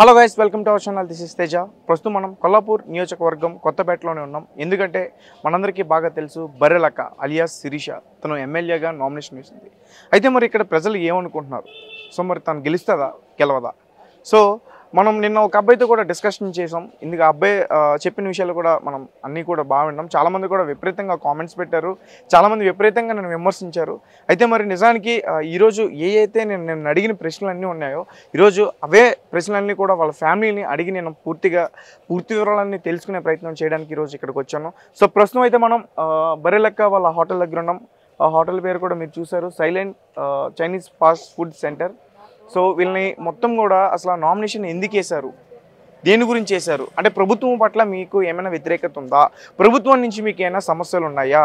Hello guys welcome to our channel this is Teja ప్రస్తుతం మనం కొల్లాపూర్ నియోజకవర్గం కొత్తపేటలోనే ఉన్నాం. ఎందుకంటే మనందరికీ బాగా తెలుసు బర్రెలక్క అలియాస్ శిరీష. తను ఎమ్మెల్యేగా నామినేషన్ వేసింది. అయితే మరి ఇక్కడ ప్రజలు ఏమనుకుంటున్నారు? సో మరి తను గెలుస్తుందా? గెలవదా? సో మనం నిన్న ఒక అబ్బాయితో కూడా డిస్కషన్ చేసాం ఇందుకు అబ్బాయి చెప్పిన విషయాలు కూడా మనం అన్నీ కూడా బాగా చాలామంది కూడా విపరీతంగా కామెంట్స్ పెట్టారు. చాలామంది విపరీతంగా నన్ను విమర్శించారు. అయితే మరి నిజానికి ఈరోజు ఏ అయితే నేను నేను అడిగిన ప్రశ్నలు అన్నీ ఉన్నాయో ఈరోజు అవే ప్రశ్నలన్నీ కూడా వాళ్ళ ఫ్యామిలీని అడిగి నేను పూర్తిగా పూర్తి వివరాలన్నీ తెలుసుకునే ప్రయత్నం చేయడానికి ఈరోజు ఇక్కడికి వచ్చాను. సో ప్రస్తుతం అయితే మనం ఆ, బర్రెలక్క వాళ్ళ హోటల్ దగ్గర ఉన్నాం. ఆ హోటల్ పేరు కూడా మీరు చూసారు silent Chinese fast food centre so వీళ్ళని మొత్తం కూడా అసలు ఆ నామినేషన్ ఎందుకు వేశారు? దేని గురించి చేశారు అంటే ప్రభుత్వం పట్ల మీకు ఏమైనా వ్యతిరేకత ఉందా? ప్రభుత్వం నుంచి మీకు ఏమైనా సమస్యలు ఉన్నాయా?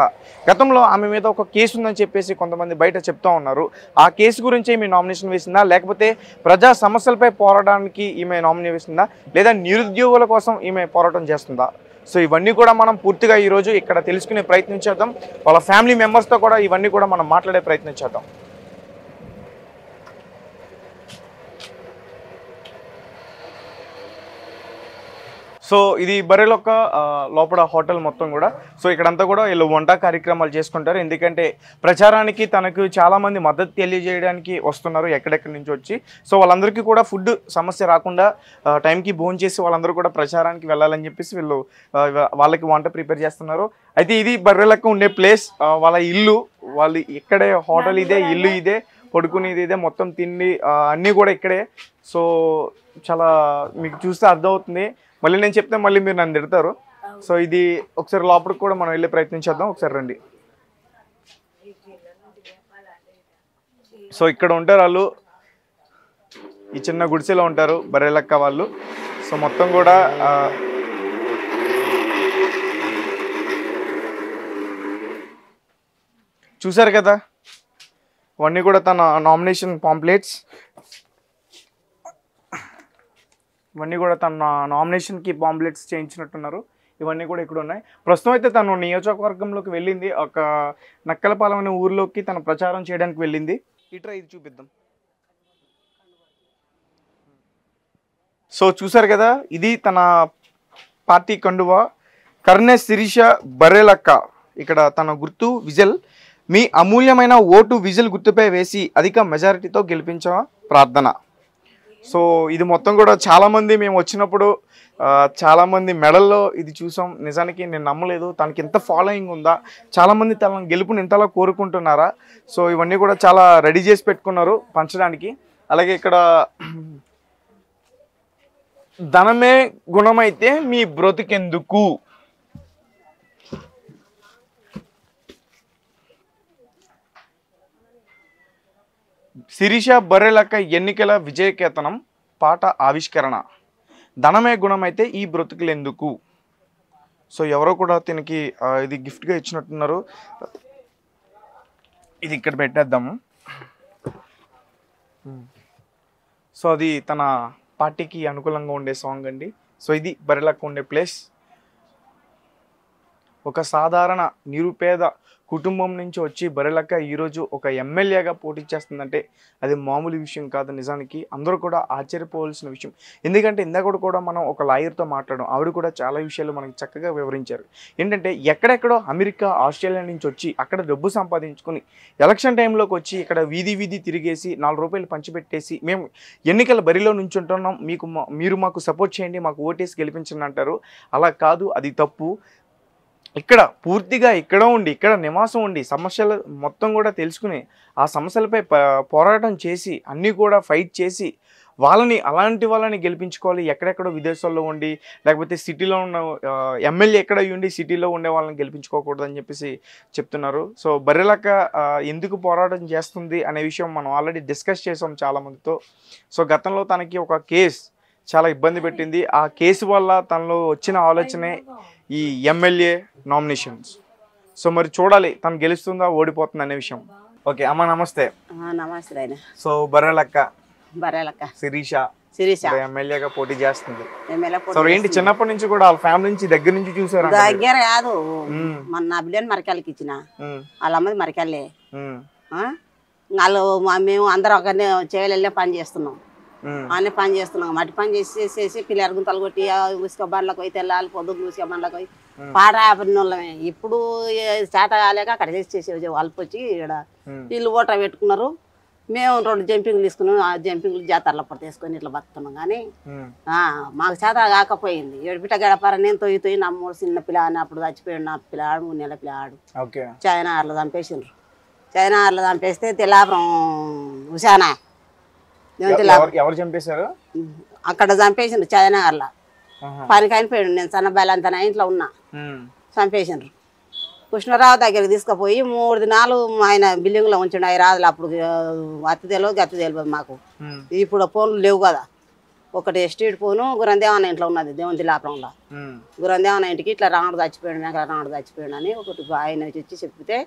గతంలో ఆమె మీద ఒక కేసు ఉందని చెప్పేసి కొంతమంది బయట చెప్తా ఉన్నారు. ఆ కేసు గురించి మీ నామినేషన్ వేసిందా? లేకపోతే ప్రజా సమస్యలపై పోరాడడానికి ఈమె నామినేషన్ వేసిందా? లేదా నిరుద్యోగుల కోసం ఈమె పోరాటం చేస్తుందా? సో ఇవన్నీ కూడా మనం పూర్తిగా ఈరోజు ఇక్కడ తెలుసుకునే ప్రయత్నం చేద్దాం. వాళ్ళ ఫ్యామిలీ మెంబర్స్తో కూడా ఇవన్నీ కూడా మనం మాట్లాడే ప్రయత్నం చేద్దాం. సో ఇది బర్రెలొక్క ఆ, లోపల హోటల్ మొత్తం కూడా. సో ఇక్కడంతా కూడా వీళ్ళు వంట కార్యక్రమాలు చేసుకుంటారు. ఎందుకంటే ప్రచారానికి తనకు చాలా మంది మద్దతు తెలియజేయడానికి వస్తున్నారు ఎక్కడెక్కడి నుంచి వచ్చి. సో వాళ్ళందరికీ కూడా ఫుడ్ సమస్య రాకుండా టైంకి భోజనం చేసి వాళ్ళందరూ కూడా ప్రచారానికి వెళ్ళాలని చెప్పేసి వీళ్ళు వాళ్ళకి వంట ప్రిపేర్ చేస్తున్నారు. అయితే ఇది బర్రెలకు ఉండే ప్లేస్ వాళ్ళ ఇల్లు వాళ్ళు ఇక్కడే హోటల్ ఇదే ఇల్లు ఇదే పడుకునేది ఇదే మొత్తం తిండి అన్నీ కూడా ఇక్కడే. సో చాలా మీకు చూస్తే అర్థమవుతుంది. మళ్ళీ నేను చెప్తే మళ్ళీ మీరు నన్ను తిడతారు. సో ఇది ఒకసారి లోపలికి కూడా మనం వెళ్ళే ప్రయత్నం చేద్దాం. ఒకసారి రండి. సో ఇక్కడ ఉంటారు వాళ్ళు. ఈ చిన్న గుడిసెలో ఉంటారు బర్రెలక్క వాళ్ళు. సో మొత్తం కూడా ఆ, చూసారు కదా? ఇవన్నీ కూడా తన నామినేషన్ పాంప్లెట్స్ ఇవన్నీ కూడా తన నామినేషన్కి పాంప్లెట్స్ చేయించినట్టున్నారు. ఇవన్నీ కూడా ఇక్కడ ఉన్నాయి. ప్రస్తుతం అయితే తను నియోజకవర్గంలోకి వెళ్ళింది. ఒక నక్కలపాలెం అనే ఊర్లోకి తన ప్రచారం చేయడానికి వెళ్ళింది. ఇట్రా ఇది చూపిద్దాం. సో చూసారు కదా ఇది తన పార్టీ కండువా. కర్ణె శిరీష బర్రెలక్క. ఇక్కడ తన గుర్తు విజల్. మీ అమూల్యమైన ఓటు విజిల్ గుర్తుపై వేసి అధిక మెజారిటీతో గెలిపించ ప్రార్థన. సో ఇది మొత్తం కూడా చాలామంది మేము వచ్చినప్పుడు చాలామంది మెడల్లో ఇది చూసాం. నిజానికి నేను నమ్మలేదు. తనకి ఎంత ఫాలోయింగ్ ఉందా? చాలామంది తన గెలుపుని ఇంతలా కోరుకుంటున్నారా? సో ఇవన్నీ కూడా చాలా రెడీ చేసి పెట్టుకున్నారు పంచడానికి. అలాగే ఇక్కడ ధనమే గుణమైతే మీ బ్రతికెందుకు? శిరీష బర్రెలక్క ఎన్నికల విజయకేతనం పాట ఆవిష్కరణ. ధనమే గుణమైతే ఈ బ్రతుకులెందుకు? సో ఎవరో కూడా దీనికి ఇది గిఫ్ట్గా ఇచ్చినట్టున్నారు. ఇది ఇక్కడ పెట్టేద్దాము. సో అది తన పార్టీకి అనుకూలంగా ఉండే సాంగ్ అండి. సో ఇది బర్రెలక్క ఉండే ప్లేస్. ఒక సాధారణ నిరుపేద కుటుంబం నుంచి వచ్చి బరిలక్క ఈరోజు ఒక ఎమ్మెల్యేగా పోటీ చేస్తుందంటే అది మామూలు విషయం కాదు నిజానికి. అందరూ కూడా ఆశ్చర్యపోవాల్సిన విషయం. ఎందుకంటే ఇందాక కూడా మనం ఒక లాయర్తో మాట్లాడడం ఆవిడ కూడా చాలా విషయాలు మనకి చక్కగా వివరించారు. ఏంటంటే ఎక్కడెక్కడో అమెరికా ఆస్ట్రేలియా నుంచి వచ్చి అక్కడ డబ్బు సంపాదించుకొని ఎలక్షన్ టైంలోకి వచ్చి ఇక్కడ వీధి వీధి తిరిగేసి నాలుగు రూపాయలు పంచిపెట్టేసి మేము ఎన్నికల బరిలో నుంచి ఉంటున్నాం మీకు మా- మీరు మాకు సపోర్ట్ చేయండి మాకు ఓటేసి గెలిపించండి అంటారు. అలా కాదు అది తప్పు. ఇక్కడ పూర్తిగా ఇక్కడ ఉండి ఇక్కడ నివాసం ఉండి సమస్యలు మొత్తం కూడా తెలుసుకుని ఆ సమస్యలపై పోరాటం చేసి అన్నీ కూడా ఫైట్ చేసి వాళ్ళని అలాంటి వాళ్ళని గెలిపించుకోవాలి ఎక్కడెక్కడో విదేశాల్లో ఉండి లేకపోతే సిటీలో ఉన్న ఎమ్మెల్యే ఎక్కడ ఉండి సిటీలో ఉండే వాళ్ళని గెలిపించుకోకూడదు అని చెప్పేసి చెప్తున్నారు. సో బర్రెలక్క ఎందుకు పోరాటం చేస్తుంది అనే విషయం మనం ఆల్రెడీ డిస్కస్ చేసాం చాలా మందితో సో గతంలో తనకి ఒక కేస్ చాలా ఇబ్బంది పెట్టింది. ఆ కేసు వల్ల తనలో వచ్చిన ఆలోచనే ఈ ఎమ్మెల్యే నామినేషన్స్ సో మరి చూడాలి తను గెలుస్తుందా ఓడిపోతుంది అనే విషయం. ఓకే అమ్మ నమస్తే. నమస్తే సో బర్రెలక్క. బర్రెలక్క. శిరీష. శిరీష. ఎమ్మెల్యేగా పోటీ చేస్తుంది. సో ఏంటి చిన్నప్పటి నుంచి కూడా వాళ్ళ ఫ్యామిలీ నుంచి దగ్గర నుంచి చూసారు దగ్గర కాదు. మన నా బిడ్డని మరకాయలకి ఇచ్చిన. వాళ్ళ అమ్మది? వాళ్ళు మేము అందరం ఒకరిని చేయలే పని చేస్తున్నాం. అన్నీ పని చేస్తున్నాం. మట్టి పని చేసి చేసేసి పిల్లలు గుంతలు కొట్టి ఆ ఉసుక బండ్లకు పోయి తెల్లాలి పొద్దున్న ఉసుక బండ్లకు పోయి వాళ్ళమే. ఇప్పుడు చేత కాలేక అక్కడ చేసి చేసే వాళ్ళకి వచ్చి ఇక్కడ వీళ్ళు ఓట పెట్టుకున్నారు. మేము రెండు జంపింగ్లు తీసుకున్నాం. ఆ జంపింగ్లు జాతరలో పట్టు తీసుకొని ఇట్లా బతుకున్నాం కానీ మాకు చేత కాకపోయింది. ఏడుపిట గడపార నేను తొయ్యి తొయ్యి నా మూడు చిన్న పిల్లాడిని అప్పుడు చచ్చిపోయాడు నా పిల్లాడు మూడు నెలల పిల్లాడు. చైనా ఆర్లు చంపేసిండ్రు. చైనా ఆర్లు చంపేస్తే తెల్లాపురం ఉషానా ఎవరు ఎవరు చంపేశారు? అక్కడ చంపేసిండ్రు చైనా ఆర్ల ఆహా. పనికి అయిపోయాడు నేను సన్న బయలంతా నా ఇంట్లో ఉన్నా. చంపేసిండ్రు. కృష్ణరావు దగ్గరికి తీసుకుపోయి మూడు దినాలు ఆయన బిల్డింగ్లో ఉంచండు. అవి రాదులు అప్పుడు అత్తి తెలియదు గత్తి తెలియదు మాకు. ఇప్పుడు ఫోన్లు లేవు కదా. ఒకటి ఎస్టీడ్ ఫోను గురందేవన్న ఇంట్లో ఉన్నది దేవుని జిల్లాపురంలో ఉమ్, గురందేవన్న ఇంటికి ఇట్లా రాముడు చచ్చిపోయాడు మేకల రాముడు చచ్చిపోయాడు అని ఒకటి ఆయన వచ్చి చెప్తే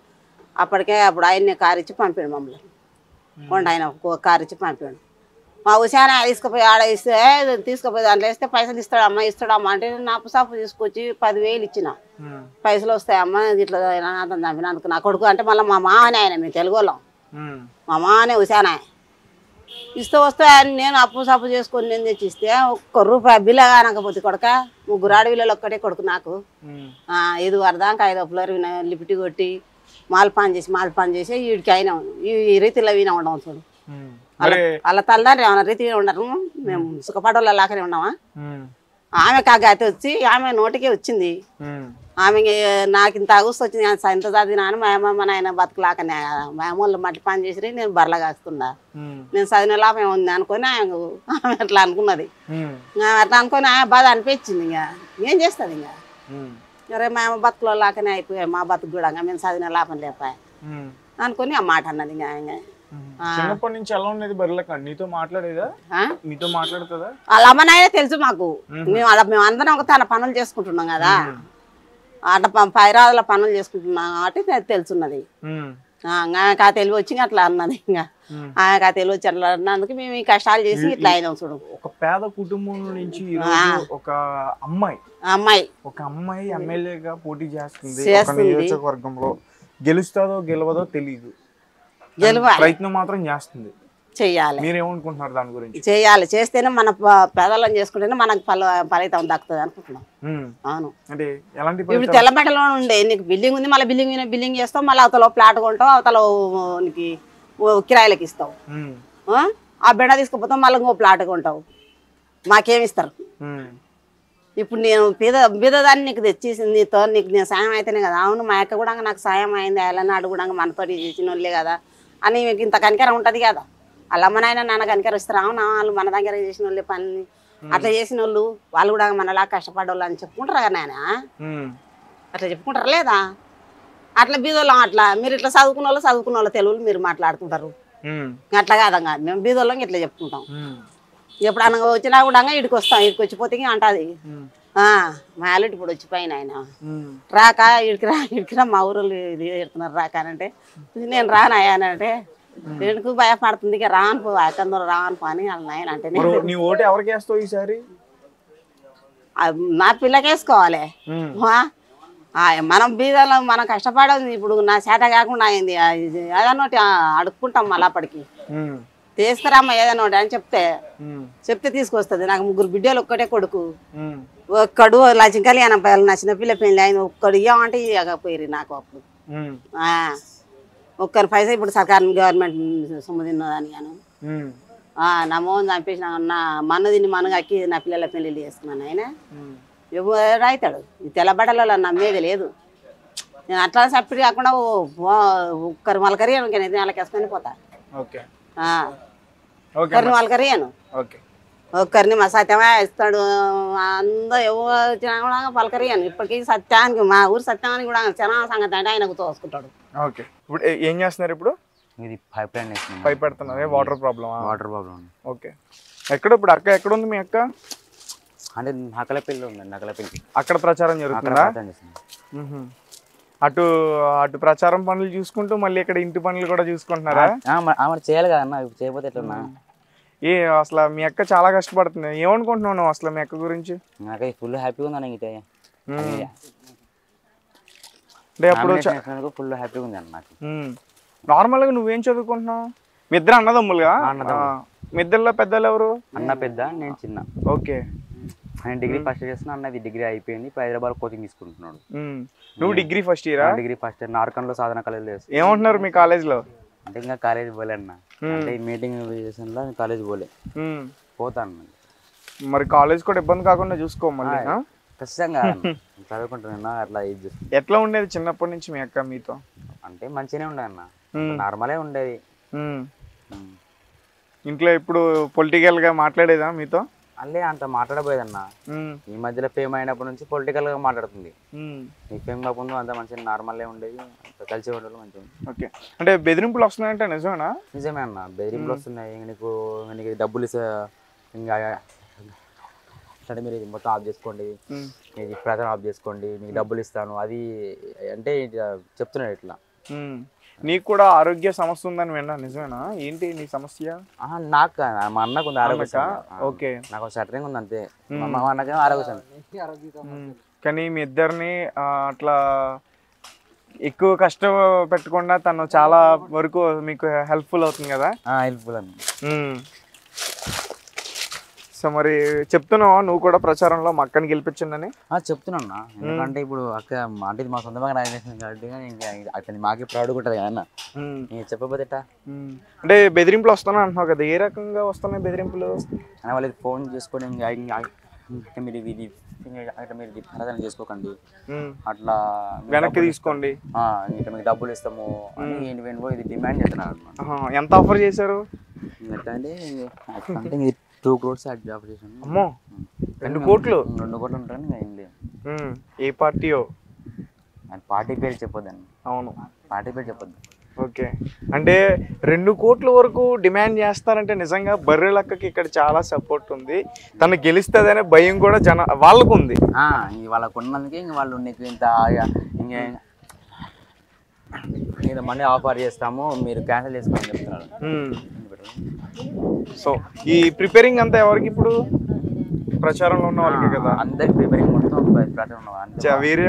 అప్పటికే అప్పుడు ఆయన్ని కారు ఇచ్చి పంపాడు మమ్మల్ని. కొండ ఆయన ఒక కారు ఇచ్చి పంపాడు. మా ఉషాన తీసుకుపోయి ఆడ ఇస్తే తీసుకుపోయి దాంట్లో వేస్తే పైసలు ఇస్తాడమ్మా ఇస్తాడమ్మా అంటే నా పుసాపు తీసుకొచ్చి పదివేలు ఇచ్చిన. పైసలు వస్తాయమ్మా ఇట్లా అతను చంపినందుకు నా కొడుకు అంటే మళ్ళీ మా మామనే ఆయన మేము తెలుగు వాళ్ళం. మా మామనే ఉషానాయ ఇస్తే వస్తే ఆయన నేను అప్పు సప్పు చేసుకొని నేను తెచ్చి ఇస్తే ఒక్క రూపాయి బిల్ల కానకపోతే కొడక ముగ్గురు ఆడవిల్లలు ఒక్కటే కొడుకు నాకు. ఐదు వరదాకా ఐదు అప్పులరు లిపిటి కొట్టి మాల్ పని చేసి మాల్ పని చేసి వీడికి అయినా ఈ రీతిలో విన ఉండవు చూడు. వాళ్ళ మరి వాళ్ళ తల్లిదండ్రులు ఏమన్నా రీతిగా ఉండరు. మేము సుఖపడోళ్ళ లాగానే ఉన్నామా? ఆమె కాగతి వచ్చి ఆమె నోటికే వచ్చింది. ఆమె నాకు ఇంత అగుస్తు వచ్చింది ఇంత చదివినాను మా అమ్మ మా నాయన బతుకులాకనే మా అమ్మ వాళ్ళు మట్టి పని చేసి నేను బర్రెలు కాస్తున్నా నేను చదివిన లాభం ఉంది అనుకొని ఆమె ఆమె అట్లా అనుకున్నది. అట్లా అనుకొని ఆమె బాధ అనిపించింది ఇంకా. ఏం చేస్తుంది ఇంకా? ఉమ్, అరే మా అమ్మ బతుకులో లాకనే అయిపోయాయి మా బతుకు కూడా మేము చదివిన లాభం లేపాయి ఉమ్, అనుకొని ఆ మాట అన్నది ఇంకా. చిన్నప్పటి నుంచి ఎలా ఉండేది బర్రెలక్క నీతో మాట్లాడేదా? మీతో మాట్లాడుతుందా? వాళ్ళ అమ్మ నాయనే తెలుసు మాకు. మేము. మేము అందరం ఒక తన పనులు చేసుకుంటున్నాం కదా. అట్లా పైరాదుల పనులు చేసుకుంటున్నాం కాబట్టి తెలుసున్నది. ఉమ్, ఆ, తెలివి వచ్చి అట్లా అన్నది ఇంకా. ఆమెకు ఆ తెలివి వచ్చి అట్లా అన్నందుకు మేము ఈ కష్టాలు చేసి ఇట్లా అయినాం చూడు. ఒక పేద కుటుంబం నుంచి ఒక అమ్మాయి. అమ్మాయి. ఒక అమ్మాయి ఎమ్మెల్యేగా పోటీ చేస్తుంది. నియోజకవర్గంలో. గెలుస్తుందో గెలవదో తెలియదు ప్రయత్నం మాత్రం చేస్తుంది. మీరేమనుకుంటున్నారు దాని గురించి? చేయాలి చేస్తేనే మన ప- పేదలను చేసుకుంటేనే మనకు ఫల ఫలితం దక్కుతుంది అనుకుంటున్నాం. అవును. అంటే ఎలాంటి ఇప్పుడు? తెల్లబెట్టలో ఉండే నీకు బిల్డింగ్ ఉంది మళ్ళీ బిల్డింగ్ బిల్డింగ్ చేస్తావు మళ్ళీ అవతల ప్లాట్ కొంటావు అవతల నీకు కిరాయిలకి ఇస్తావు ఉమ్, ఆ? ఆ బెండ తీసుకుపోతావు మళ్ళీ ఇంకో ప్లాట్ కొంటావు మాకేమి ఇస్తారు? ఉమ్, ఇప్పుడు నేను బీద బీదదాన్ని నీకు తెచ్చేసింది నీతో నీకు నేను సాయం అయితేనే కదా. అవును మా అక్క కూడా నాకు సాయం అయింది అల్లనాడు కూడా మనతోటి చేసిన వాళ్ళే కదా. అని ఇంత కనికరం ఉంటుంది కదా. వాళ్ళ అమ్మ నాయన నాన్న కనికరం ఇస్తారు. అవునా? వాళ్ళు మన దగ్గర చేసిన వాళ్ళే పని అట్లా చేసిన వాళ్ళు వాళ్ళు కూడా మనలా కష్టపడ్డోళ్ళు అని చెప్పుకుంటారు కదా నాయన. అట్లా చెప్పుకుంటారు లేదా? అట్లా బీదోళ్ళం అట్లా. మీరు ఇట్లా చదువుకున్న వాళ్ళు చదువుకున్న వాళ్ళ తెలుగులు మీరు మాట్లాడుకుంటారు అట్లా కాదంగా. మేము బీదోళ్ళం ఇట్లా చెప్పుకుంటాం. ఎప్పుడు అనగా వచ్చినా కూడా ఇడికి వస్తాం ఇడికి వచ్చిపోతే అంటది మా ఆలుడు ఇప్పుడు వచ్చిపోయిన ఆయన. రాక ఇడికి రా ఇడికి రా మా ఊరోళ్ళు ఇది పెడుతున్నారు రాక అంటే నేను రానాయా అని అంటే ఎందుకు భయపడుతుంది రాను పో అక్కందరూ రాను పో అని వాళ్ళ నాయన అంటే మరి నీ ఓటు ఎవరికి వేస్తావు ఈసారి? నా పిల్లకేసుకోవాలి మనం బీదలో మనం కష్టపడేది ఇప్పుడు నా చేత కాకుండా అయింది ఏదన్నా అడుక్కుంటాం మళ్ళీ అప్పటికి. తీసుకురామ్మా ఏదైనా ఒకటి అని చెప్తే చెప్తే తీసుకొస్తుంది నాకు ముగ్గురు బిడ్డలు ఒక్కటే కొడుకు. ఒక్కడు లక్ష్యం కళ్యాణం పిల్లలు నా చిన్నపిల్ల పెళ్ళి ఆయన ఒక్కడు ఇవ్వమంటే ఇవ్వకపోయారు నాకు అప్పుడు. ఒక్కరి పైసా ఇప్పుడు సర్కార్ గవర్నమెంట్ సొమ్ము తిన్నదాని గాను. నా మోహన్ చంపేసిన నా మన తిని మనగా అక్కి నా పిల్లల పెళ్ళిళ్ళు చేసుకున్నాను ఆయన. ఎవరు అవుతాడు ఈ తెల్లబట్టలలో నమ్మేది లేదు. నేను అట్లా సప్పిడి కాకుండా ఒక్కరి మలకరి నేను నెలకి వేసుకొని పోతా ఒక్కరిని మలకరియను. ఓకే. ఒక్కరిని మా సత్యమే ఇస్తాడు. అందరూ ఎవరు వచ్చినా కూడా పలకరియను ఇప్పటికీ సత్యానికి మా ఊరు సత్యానికి కూడా చాలా సంగతి అంటే ఆయనకు తోసుకుంటాడు. ఓకే. ఇప్పుడు ఏ- ఏం చేస్తున్నారు ఇప్పుడు? ఇది పైప్ లైన్ వేస్తున్నాం. పైప్ పెడుతున్నారు వాటర్ ప్రాబ్లమా? Water problem okay. ఎక్కడ ఇప్పుడు? అక్క ఎక్కడ ఉంది మీ అక్క? అంటే నకలపల్లి ఉందండి నకలపల్లి. అక్కడ ప్రచారం అక్కడ జరుగుతుందా? ప్రార్థన చేస్తున్నాం. మ్హూ. అటు అటు ప్రచారం పనులు చూసుకుంటూ మళ్ళీ ఇక్కడ ఇంటి పనులు కూడా చూసుకుంటున్నారా? ఆ, మరి- ఆ, మరి చేయాలి కదా అన్న ఇప్పుడు చేయకపోతే ఎట్లున్నా? ఏ అసలు మీ అక్క చాలా కష్టపడుతుంది. ఏమనుకుంటున్నావు నువ్వు అసలు మీ అక్క గురించి? నాకు ఫుల్ హ్యాపీగా ఇంకే మ్మ్. అంటే అప్పుడు ఫుల్ హ్యాపీగా ఉంది అన్న నాకు. మ్మ్. నార్మల్గా నువ్వేం చదువుకుంటున్నావు? మీ ఇద్దరు అన్నదమ్ములుగా? మీ ఇద్దరిలో పెద్దలు ఎవరు? అన్న పెద్ద నేను చిన్న. ఓకే. నేను డిగ్రీ ఫస్ట్ ఇయర్ చేస్తున్నా అన్నది డిగ్రీ అయిపోయింది ఇప్పుడు హైదరాబాద్ కోచింగ్ తీసుకుంటున్నాడు. నువ్వు డిగ్రీ ఫస్ట్ ఇయరా? డిగ్రీ ఫస్ట్ ఇయర్ నార్కన్లో సాధన కళలు చేస్తాను ఏమంటున్నారు మీ కాలేజీలో అంటే ఇంకా కాలేజ్ పోలే అన్న అంటే ఈ మీటింగ్ చేసిన కాలేజ్ పోలే. పోతాను మరి కాలేజ్ కూడా ఇబ్బంది కాకుండా చూసుకో మళ్ళీ? ఖచ్చితంగా చదువుకుంటున్నా అట్లా ఇది. ఎట్లా ఉండేది చిన్నప్పటి నుంచి మీ అక్క మీతో అంటే మంచిగానే ఉండే అన్న. నార్మలే ఉండేది. ఇంట్లో ఇప్పుడు పొలిటికల్గా మాట్లాడేదా మీతో అల్లే అంత మాట్లాడబోయేదన్న. ఈ మధ్యలో ఫేమ్ అయినప్పటి నుంచి పొలిటికల్గా మాట్లాడుతుంది. ఈ ఫేమ్ కాకుండా అంత మంచిగా నార్మల్లే ఉండేది కలిసి ఉండేది మంచిగా. ఓకే. అంటే బెదిరింపులు వస్తున్నాయంటే నిజమేనా? నిజమే అన్న. బెదిరింపులు వస్తున్నాయి. ఇంక నీకు నీకు డబ్బులు ఇస్తా ఇంకా సరే మీరు ఇది మొత్తం ఆఫ్ చేసుకోండి. ఇది ప్రధానం ఆఫ్ చేసుకోండి. మీకు డబ్బులు ఇస్తాను. అది అంటే చెప్తున్నాడు ఇట్లా. నీకు కూడా ఆరోగ్య సమస్య ఉందని విన్నా. నిజమేనా? ఏంటి నీ సమస్య? నాకు మా అన్నకు ఉంది ఆరోగ్య ఓకే. నాకు షటరింగ్ ఉంది అంతే. మా మా అన్నకేమో ఆరోగ్య. కానీ మీ ఇద్దరిని అట్లా ఎక్కువ కష్టం పెట్టకుండా తను చాలా వరకు మీకు హెల్ప్ఫుల్ అవుతుంది కదా? హెల్ప్ఫుల్ ఉమ్. సో మరి చెప్తున్నావా? నువ్వు కూడా ప్రచారంలో మా అక్కని గెలిపించిందని? ఆ, చెప్తున్నా ఎందుకంటే ఇప్పుడు అక్క అంటే ఇది మా సొంతంగా రాజేసింది కాబట్టి మాకే ప్రౌడ్ ఉంటుంది కదా అన్న? ఉమ్. అంటే బెదిరింపులు వస్తున్నాయి అంటున్నావు కదా? ఏ రకంగా వస్తున్నాయి బెదిరింపులు? అని వాళ్ళకి ఫోన్ చేసుకొని మీరు ఇది ఇది అట్లా మీరు ఇది ప్రధానం చేసుకోకండి. అట్లా వెనక్కి తీసుకోండి. ఇంకా మీకు డబ్బులు ఇస్తాము అని ఏంటి ఇది డిమాండ్ చేస్తున్నారు అనమాట. ఎంత ఆఫర్ చేశారు? అంటే అంటే టూ క్రోర్స్ జాబ్ చేశాను. అమ్మో రెండు కోట్లు? రెండు కోట్లు ఉంటాను ఏం లేదు. ఏ పార్టీయో? పార్టీ పేరు చెప్పొద్దండి. అవును. పార్టీ పేరు చెప్పొద్దు. ఓకే. అంటే రెండు కోట్ల వరకు డిమాండ్ చేస్తారంటే నిజంగా బర్రె లక్కకి ఇక్కడ చాలా సపోర్ట్ ఉంది. తను గెలుస్తుందనే భయం కూడా జన వాళ్ళకు ఉంది వాళ్ళకు ఉన్నందుకే ఇంక వాళ్ళు నీకు ఇంత ఇంక మనీ ఆఫర్ చేస్తాము మీరు క్యాన్సిల్ చేసుకోమని చెప్తున్నారు. సో ఈ ప్రిపేరింగ్ అంతా ఎవరికి ఇప్పుడు? ప్రచారంలో ఉన్న వాళ్ళకి కదా? అందరికి ప్రిపేరింగ్ వేరే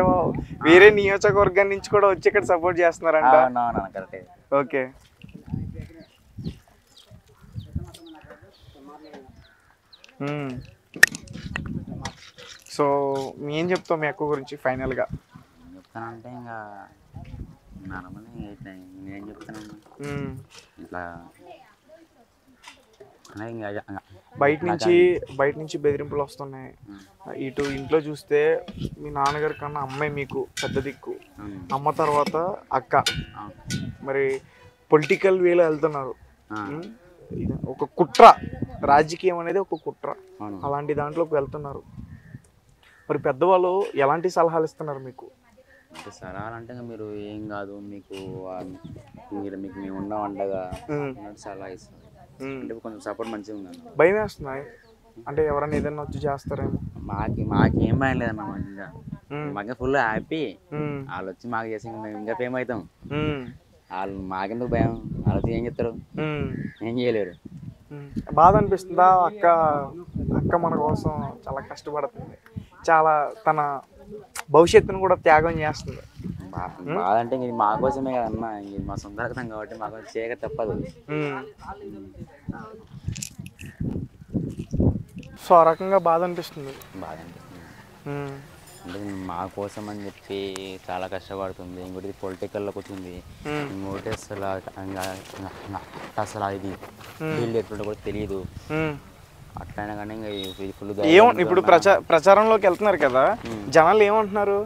వేరే నియోజకవర్గం నుంచి కూడా వచ్చి ఇక్కడ సపోర్ట్ చేస్తున్నారంట. ఓకే. సో మీ ఏం చెప్తావు మీ అక్క గురించి ఫైనల్గా? చెప్తానంటే ఇంకా నార్మల్ నేనేం చెప్తాను. ఇట్లా ఇంకా బయట నుంచి బయట నుంచి బెదిరింపులు వస్తున్నాయి. ఇటు ఇంట్లో చూస్తే మీ నాన్నగారి కన్నా అమ్మాయి మీకు పెద్ద దిక్కు. అమ్మ తర్వాత అక్క. మరి పొలిటికల్ వేలో వెళ్తున్నారు. ఒక కుట్ర. రాజకీయం అనేది ఒక కుట్ర. అలాంటి దాంట్లోకి వెళ్తున్నారు. మరి పెద్దవాళ్ళు ఎలాంటి సలహాలు ఇస్తున్నారు మీకు? అంటే సలహాలు అంటే మీరు ఏం కాదు మీకు మీరు మీకు మేము ఉన్నాం అండగా సలహా ఇస్తాం. అంటే కొంచెం సపోర్ట్ మంచిగా ఉందన్న. భయం వేస్తున్నాయి అంటే ఎవరైనా ఏదైనా వచ్చి చేస్తారేమో? మాకి మాకేం భయం లేదన్న మంచిగా. మ్మ్. మాకే ఫుల్ హ్యాపీ మ్మ్. వాళ్ళు వచ్చి మాకు చేసి ఇంకా ఫేమ్ అవుతాం. వాళ్ళు మాకెందుకు భయం? వాళ్ళు వచ్చి ఏం చెప్తారు. ఏం చేయలేరు. బాధ అనిపిస్తుందా? అక్క అక్క మన కోసం చాలా కష్టపడుతుంది. చాలా తన భవిష్యత్తును కూడా త్యాగం చేస్తుంది. బా- బాధ అంటే ఇంక ఇది మా కోసమే కదన్న ఇది మా సొంత కాబట్టి మాకు చేయక తప్పదు. సో ఆ రకంగా బాధ అనిపిస్తుంది. బాధ అనిపిస్తుంది. అంటే మా కోసం అని చెప్పి చాలా కష్టపడుతుంది. ఇంకోటి పొలిటికల్లోకి వచ్చింది. ఇంకోటి అసలు అసలు ఇది ఫీల్డ్ ఎట్లుంటో కూడా తెలియదు. అట్లయినా కానీ ఇంకా ఇది ఫుల్ ఏమ ఇప్పుడు ప్రచా ప్రచారంలోకి వెళ్తున్నారు కదా జనాలు ఏమంటున్నారు?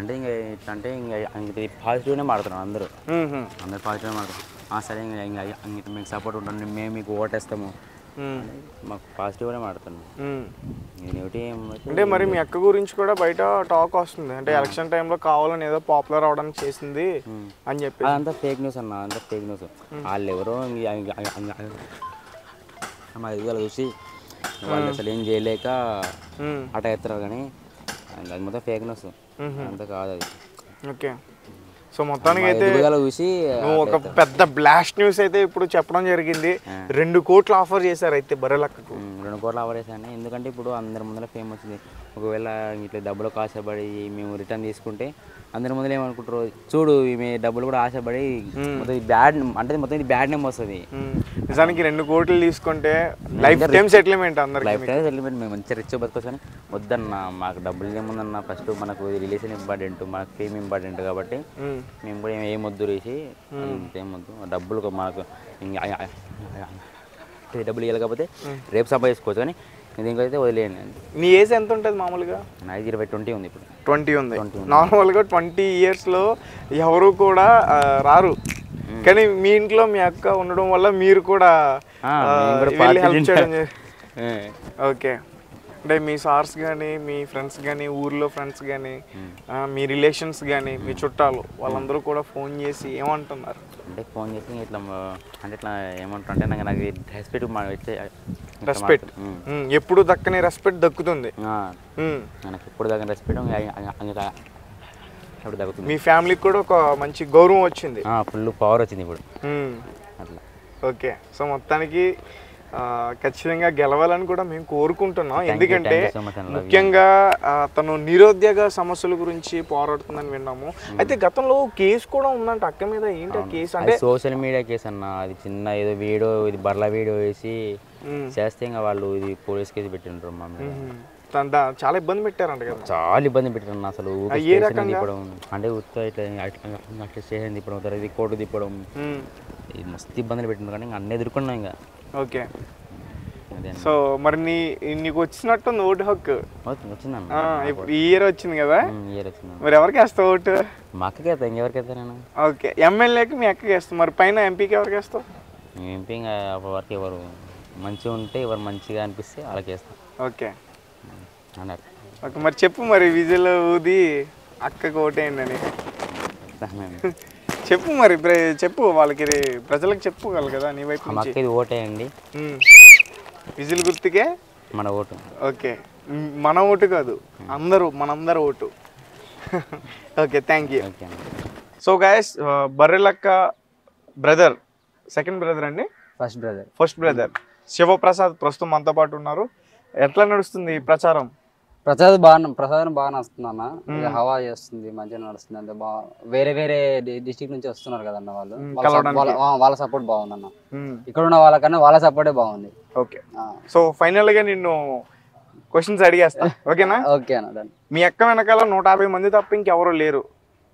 అంటే ఇంకా ఇట్లా అంటే ఇంకా ఇది పాజిటివ్నే మాడుతున్నారు అందరూ. అందరూ పాజిటివ్నే మాడుతున్నారు సరే ఇంకా ఇంకా ఇంకా మీకు సపోర్ట్ ఉంటుంది మేము మీకు ఓటేస్తాము. మాకు పాజిటివ్గానే మాడుతున్నాం అంటే మరి మీ అక్క గురించి కూడా బయట టాక్ వస్తుంది. అంటే ఎలక్షన్ టైంలో కావాలని ఏదో పాపులర్ అవడానికి చేసింది అని చెప్పి అదంతా ఫేక్ న్యూస్ అన్న అంతా ఫేక్ న్యూస్ వాళ్ళు ఎవరో మా ఎదుగుదల చూసి వాళ్ళు అసలు ఏం చేయలేక. అట ఎత్తారు కానీ అది మొత్తం ఫేక్ న్యూస్ అంతా కాదు అది. ఓకే. సో మొత్తానికి అయితే చూసి ఒక పెద్ద బ్లాస్ట్ న్యూస్ అయితే ఇప్పుడు చెప్పడం జరిగింది. రెండు కోట్లు ఆఫర్ చేశారు అయితే బర్రెలక్కకు. రెండు కోట్ల ఆవరేసాను ఎందుకంటే ఇప్పుడు అందరి ముందర ఫేమ్ వచ్చింది. ఒకవేళ ఇట్లా డబ్బులు కాసపడి మేము రిటర్న్ తీసుకుంటే అందరి ముందు ఏమనుకుంటారు చూడు ఈమె డబ్బులు కూడా ఆశపడి మొత్తం బ్యాడ్ అంటే మొత్తం ఇది బ్యాడ్ నేమ్ వస్తుంది. నిజానికి రెండు కోట్లు తీసుకుంటే లైఫ్ టైం సెటిల్మెంట్ అందరికి లైఫ్ టైం సెటిల్మెంట్ మేము మంచిగా రిచ్ కానీ వద్దన్న మాకు డబ్బులు ఏముందన్న ఫస్ట్ మనకు రిలేషన్ ఇంపార్టెంట్ మనకు ఫేమ్ ఇంపార్టెంట్ కాబట్టి. మేము. కూడా ఏం వద్దు రేసి ఏం వద్దు. డబ్బులు మనకు ఈ డబ్బులు ఇవ్వాలి కాకపోతే రేపు సంపాదించుకోవచ్చు కానీ దీనికైతే వదిలేయండి నీ ఏజ్ ఎంత ఉంటుంది మామూలుగా? నాది ఇరవై ట్వంటీ ఉంది ఇప్పుడు. ట్వంటీ ఉంది. 20 ఉంది. నార్మల్గా ట్వంటీ ఇయర్స్లో ఎవరు కూడా రారు. కానీ మీ ఇంట్లో మీ అక్క ఉండడం వల్ల మీరు కూడా ఓకే. అంటే మీ సార్స్ కానీ మీ ఫ్రెండ్స్ కానీ ఊర్లో ఫ్రెండ్స్ కానీ మీ రిలేషన్స్ కానీ మీ చుట్టాలు వాళ్ళందరూ కూడా ఫోన్ చేసి ఏమంటున్నారు? అంటే ఫోన్ చేసి ఇట్లా అంటే ఇట్లా ఏమంటారు అంటే నాకు నాకు రెస్పెక్ట్ రెస్పెక్ట్. ఎప్పుడు దక్కని రెస్పెక్ట్ దక్కుతుంది. మనకి ఎప్పుడు దగ్గర రెస్పెక్ట్ ఎప్పుడు తగ్గుతుంది మీ ఫ్యామిలీకి కూడా ఒక మంచి గౌరవం వచ్చింది. ఫుల్ పవర్ వచ్చింది ఇప్పుడు. అట్లా. ఓకే. సో మొత్తానికి ఖచ్చితంగా గెలవాలని కూడా మేము కోరుకుంటున్నాం. ఎందుకంటే. ముఖ్యంగా తను నిరుద్యోగ సమస్యల గురించి పోరాడుతుందని విన్నాము. అయితే గతంలో కేసు కూడా ఉందంట. అక్క మీద ఏంటి కేసు? అంటే సోషల్ మీడియా కేసు అన్న. అది చిన్న ఏదో వీడియో ఇది బర్ల వీడియో వేసి ఉమ్, చేస్తే ఇంకా వాళ్ళు ఇది పోలీస్ కేసు పెట్టిండ్రు మా మీద. దా- చాలా ఇబ్బంది పెట్టారంట కదా. చాలా ఇబ్బంది పెట్టారు అసలు? తిప్పడం అంటే ఉత్త ఇట్లా అట్లా స్టేషన్ తిప్పడం తర్వాత ఇది కోర్టు తిప్పడం. మస్తు ఇబ్బందులు పెట్టిండ్రు కానీ అన్నీ ఎదుర్కొన్నాం ఇంకా. ఓకే. సో మరి నీ నీకు వచ్చినట్టుంది ఓటు హక్కు. వచ్చింది వచ్చిందన్న. ఈ ఇయర్ వచ్చింది కదా? ఇయర్ వచ్చింది మరి ఎవరికి వేస్తావు ఓటు? మా అక్కకి వెళ్తా ఇంకెవరికి వెళ్తా నేను? ఓకే. ఎమ్మెల్యేకి మీ అక్కకి వేస్తావు. మరి పైన ఎంపీకి ఎవరికి వేస్తావు? ఎంపీ వరకు ఎవరు మంచిగా ఉంటే ఎవరు మంచిగా అనిపిస్తే వాళ్ళకి వేస్తాం. ఓకే. అన్నారు. ఓకే మరి చెప్పు మరి విజిల్ ఊది అక్కకు ఓటేయండి అని. చెప్పు మరి చెప్పు వాళ్ళకి ప్రజలకు చెప్పుకోగలరు కదా నీ వైపు మా నుంచి. అక్క ఇది ఓటేయండి. విజిల్ గుర్తుకే? మన ఓటు. ఓకే. మన ఓటు కాదు అందరూ మనందరూ vote. Okay thank you. So guys Barrelakka brother second brother అండి? First brother. First brother. Shivaprasad ప్రస్తుతం మనతో పాటు ఉన్నారు. ఎట్లా నడుస్తుంది ఈ ప్రచారం? ప్రసాద్ బాగా ప్రసాద్ బాగా ఇక హవా చేస్తుంది మంచిగా నడుస్తుంది అంతే బాగా వేరే వేరే డిస్టిక్ నుంచి వస్తున్నారు కదన్న వాళ్ళు. వాళ్ళ. వాళ్ళ- ఆ, వాళ్ళ సపోర్ట్ బాగుంది అన్న ఇక్కడ ఉన్న వాళ్ళకన్నా వాళ్ళ సపోర్టే బాగుంది. ఓకే. సో ఫైనల్గా నిన్ను క్వశ్చన్స్ అడిగేస్తా. ఓకేనా? ఓకే అన్న డన్ మీ అక్క వెనకాల నూట యాభై మంది తప్ప ఇంకెవరు లేరు.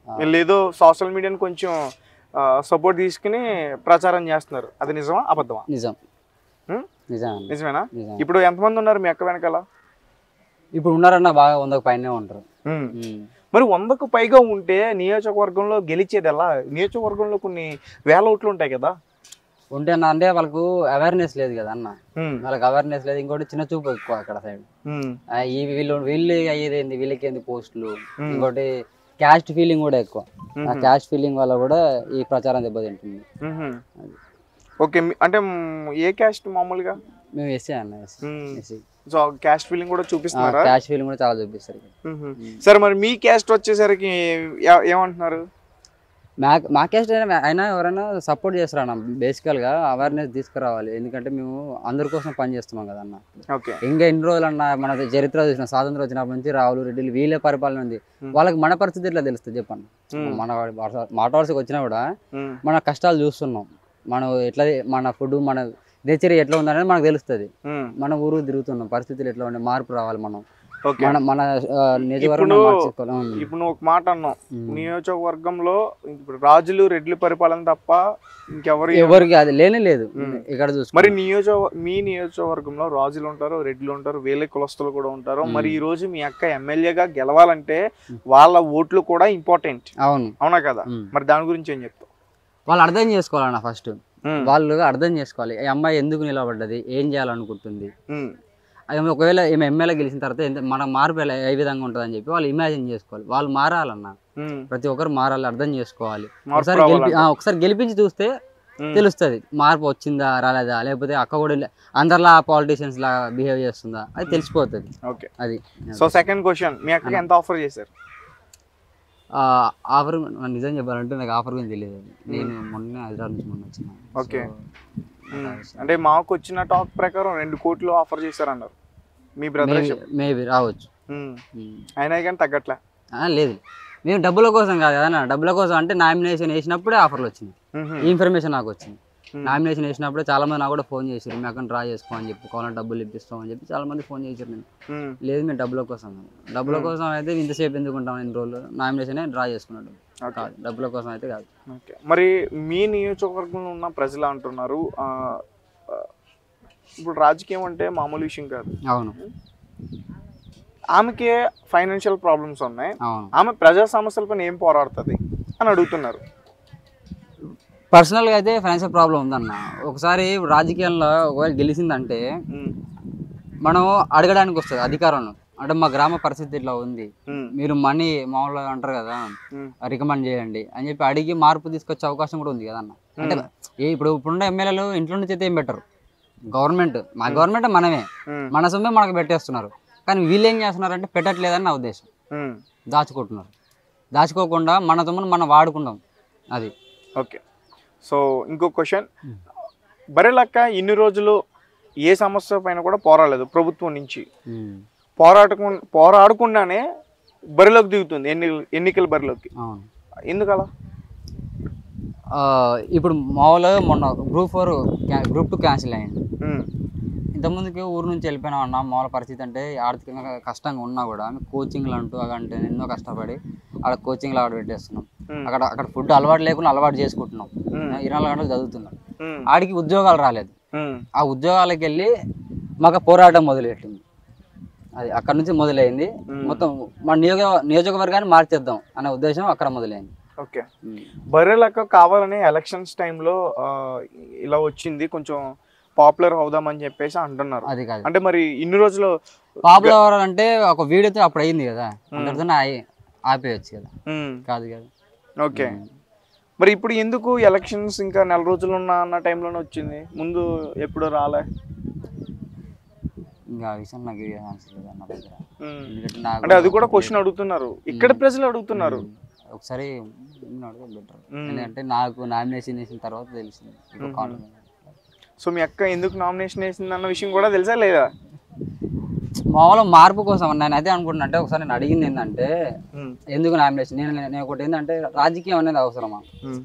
వీళ్ళు ఏదో సోషల్ మీడియాని కొంచెం సపోర్ట్ తీసుకుని ప్రచారం చేస్తున్నారు. అది నిజమా? అబద్ధమా? నిజం. హ్మ్? నిజం అన్న. నిజమేనా? నిజం ఇప్పుడు ఎంతమంది ఉన్నారు మీ అక్క వెనకాల? ఇప్పుడు ఉన్నారన్న బాగా వందకు పైనే ఉంటారు. మరి వందకు పైగా ఉంటే నియోజకవర్గంలో గెలిచేది ఎలా నియోజకవర్గంలో కొన్ని వేల ఓట్లు ఉంటాయి కదా? ఉంటే అన్న అంటే వాళ్ళకు అవేర్నెస్ లేదు కదా అన్న. వాళ్ళకి అవేర్నెస్ లేదు. ఇంకోటి చిన్న చూపు ఎక్కువ అక్కడ సైడ్. ఈ వీళ్ళు వీళ్ళు అయ్యేది వీళ్ళకి ఏంది పోస్టులు ఇంకోటి క్యాస్ట్ ఫీలింగ్ కూడా ఎక్కువ. ఆ క్యాస్ట్ ఫీలింగ్ వల్ల కూడా ఈ ప్రచారం దెబ్బతింటుంది. ఓకే అంటే ఏ క్యాస్ట్ మామూలుగా? మేము ఎస్సీ అన్న. ఎస్సీ సో క్యాస్ట్ ఫీలింగ్ కూడా చూపిస్తున్నారా క్యాస్ట్ ఫీలింగ్ కూడా చాలా చూపిస్తారు. సరే మరి మీ క్యాస్ట్ వచ్చేసరికి ఏమంటున్నారు మా మా క్యాస్ట్ అయినా అయినా ఎవరైనా సపోర్ట్ చేస్తారు అన్న బేసికల్గా అవేర్నెస్ తీసుకురావాలి ఎందుకంటే మేము అందరి కోసం పని చేస్తున్నాం కదా అన్న ఓకే ఇంకా ఎన్ని రోజులు అన్న మన చరిత్ర చూసిన స్వాతంత్రం వచ్చినప్పటి నుంచి రావులు రెడ్డిలు వీళ్ళే పరిపాలన ఉంది వాళ్ళకి మన పరిస్థితి ఎట్లా తెలుస్తుంది చెప్పండి మన వాడి మాట- మాట వరుసకి వచ్చినా కూడా. మన కష్టాలు చూస్తున్నాం మనం ఎట్లా మన ఫుడ్ మన దినచర్య ఎట్లా ఉందనేది మనకు తెలుస్తుంది. మన ఊరు తిరుగుతున్నాం పరిస్థితులు ఎట్లా ఉండే మార్పు రావాలి మనం. ఓకే. మన మన ఆ, నియోజకవర్గం ఇప్పుడు- నువ్వు ఒక మాట అన్నావు. నియోజకవర్గంలో ఇప్పుడు రాజులు రెడ్లు పరిపాలన తప్ప ఇంకెవరు ఎవరికి అది లేనే లేదు. ఇక్కడ చూసుకో మరి నియోజక మీ నియోజకవర్గంలో రాజులు ఉంటారు రెడ్లు ఉంటారు వేలే కులస్తులు కూడా ఉంటారు. మరి ఈ రోజు మీ అక్క ఎమ్మెల్యేగా గెలవాలంటే వాళ్ళ ఓట్లు కూడా ఇంపార్టెంట్. అవును. అవునా కదా. మరి దాని గురించి ఏం చెప్తావు? వాళ్ళు అర్థం చేసుకోవాలన్న ఫస్ట్. వాళ్ళు అర్థం చేసుకోవాలి. ఈ అమ్మాయి ఎందుకు నిలబడ్డది? ఏం చేయాలనుకుంటుంది? ఒకవేళ ఈమె ఎమ్మెల్యే గెలిచిన తర్వాత మన మార్పు ఏ విధంగా ఉంటుందని చెప్పి వాళ్ళు ఇమాజిన్ చేసుకోవాలి. వాళ్ళు మారాలన్న. ప్రతి ఒక్కరు మారాలి అర్థం చేసుకోవాలి. ఒకసారి గెలిపి ఒకసారి గెలిపించి చూస్తే. తెలుస్తుంది మార్పు వచ్చిందా రాలేదా? లేకపోతే అక్క కూడా అందరిలా పాలిటీషియన్స్ లా బిహేవ్ చేస్తుందా? అది తెలిసిపోతుంది. ఓకే. అది. సో సెకండ్ క్వశ్చన్ మీ అక్కకి ఎంత ఆఫర్ చేశారు? ఆఫర్ నిజం చెప్పాలంటే నాకు ఆఫర్ గురించి తెలియదు నేను మొన్న హైదరాబాద్ నుంచి మొన్న వచ్చిన ఓకే. మ్మ్. అంటే మాకు వచ్చిన టాక్ ప్రకారం రెండు కోట్లు ఆఫర్ చేశారన్నారు. మీ బ్రదర్ మేబీ రావచ్చు. ఉమ్. అయినా కానీ తగ్గట్లే. లేదు. మేము డబ్బుల కోసం కాదు కదా డబ్బుల కోసం అంటే నామినేషన్ వేసినప్పుడే ఆఫర్లు వచ్చింది. ఈ ఇన్ఫర్మేషన్ నాకు వచ్చింది. నామినేషన్ వేసినప్పుడు చాలా మంది నాకు కూడా ఫోన్ చేసారు మేము అక్కడ డ్రా చేసుకో అని చెప్పి కావాలంటే డబ్బులు ఇప్పిస్తాం అని చెప్పి చాలా మంది ఫోన్ చేశారు నేను మ్మ్. లేదు మేము డబ్బుల కోసం. డబ్బుల కోసం అయితే ఇంతసేపు ఎందుకు ఉంటాం ఇన్ని రోజులు? నామినేషన్ డ్రా చేసుకున్నాడు. కాదు డబ్బుల కోసం అయితే కాదు. మరి మీ నియోజకవర్గంలో ఉన్న ప్రజలు అంటున్నారు ఇప్పుడు రాజకీయం అంటే మామూలు విషయం కాదు. అవును. ఆమెకే ఫైనాన్షియల్ ప్రాబ్లమ్స్ ఉన్నాయి. ఆమె ప్రజా సమస్యల పైన ఏం పోరాడుతుంది అని అడుగుతున్నారు. పర్సనల్గా అయితే ఫైనాన్షియల్ ప్రాబ్లం ఉందన్న. ఒకసారి రాజకీయాల్లో ఒకవేళ గెలిచిందంటే. మనం అడగడానికి వస్తుంది అధికారంలో. అంటే మా గ్రామ పరిస్థితి ఇట్లా ఉంది. మీరు మనీ మామూలుగా అంటారు కదా. రికమెండ్ చేయండి అని చెప్పి అడిగి మార్పు తీసుకొచ్చే అవకాశం కూడా ఉంది కదా అన్న అంటే ఏ ఇప్పుడు ఇప్పుడున్న ఎమ్మెల్యేలు ఇంట్లో నుంచి అయితే ఏం బెటర్ గవర్నమెంట్. మా గవర్నమెంట్ మనమే. మన సొమ్మే మనకు పెట్టేస్తున్నారు. కానీ వీళ్ళు ఏం చేస్తున్నారంటే పెట్టట్లేదని నా ఉద్దేశం. దాచుకుంటున్నారు. దాచుకోకుండా మన సొమ్మును మనం వాడుకుంటాం అది. ఓకే. సో ఇంకో క్వశ్చన్. బరెలక్క ఇన్ని రోజులు ఏ సమస్య పైన కూడా పోరాడలేదు ప్రభుత్వం నుంచి. పోరాటకు పోరాడకుండానే బరిలోకి దిగుతుంది ఎన్ని ఎన్నికల బరిలోకి. అవును. ఎందుకు అలా ఆ, ఇప్పుడు మామూలుగా మొన్న group four group two cancel అయింది. మ్మ్. ఇంతకుముందుకి ఊరు నుంచి వెళ్ళిపోయినా అన్న మామూలు పరిస్థితి అంటే ఆర్థికంగా కష్టంగా ఉన్నా కూడా కోచింగ్లు అంటూ అదంటే ఎన్నో కష్టపడి అక్కడ కోచింగ్లు అక్కడ పెట్టేస్తున్నాం. అక్కడ అక్కడ ఫుడ్ అలవాటు లేకుండా అలవాటు చేసుకుంటున్నాం. ఇరవై నాలుగు గంటలు చదువుతున్నాం. మ్మ్. ఆడికి ఉద్యోగాలు రాలేదు. ఆ ఉద్యోగాలకు వెళ్ళి మాకు పోరాటం మొదలెట్టింది. అది అక్కడ నుంచి మొదలైంది. మొత్తం మన నియోజక నియోజకవర్గాన్ని మార్చేద్దాం అనే ఉద్దేశం అక్కడ మొదలైంది. ఓకే. బర్రెలక్క కావాలని ఎలక్షన్స్ టైంలో ఇలా వచ్చింది. కొంచెం పాపులర్ అవుదామని చెప్పేసి అంటున్నారు. అది కాదు. అంటే మరి ఇన్ని రోజులు పాపులర్ అంటే ఒక వీడియోతో అప్పుడు అయింది కదా. అందరితో ఆపేయచ్చు కదా. కాదు కదా. ఓకే. మరి ఇప్పుడు ఎందుకు ఎలక్షన్స్ ఇంకా నెల రోజులు ఉన్న అన్న టైంలోనే వచ్చింది? ముందు ఎప్పుడు రాలే? ఇంకా ఆ విషయం నాకు ఏ ఆన్సర్ లేదు అన్న దగ్గర. మ్మ్. ఎందుకంటే నాకు అంటే అది కూడా క్వశ్చన్ అడుగుతున్నారు. ఇక్కడ ప్రజలు అడుగుతున్నారు. ఒకసారి నిన్ను బెటర్ మ్మ్. ఎందుకంటే నాకు నామినేషన్ వేసిన తర్వాత తెలిసింది. సో మీ అక్క ఎందుకు నామినేషన్ వేసింది అన్న విషయం కూడా తెలుసా లేదా? మామూలుగా మార్పు కోసం నేను అదే అనుకుంటున్నా. అంటే ఒకసారి నేను అడిగింది ఏంటంటే. ఎందుకు నామినేషన్ నేను నేను ఒకటి ఏంటంటే రాజకీయం అనేది అవసరమా.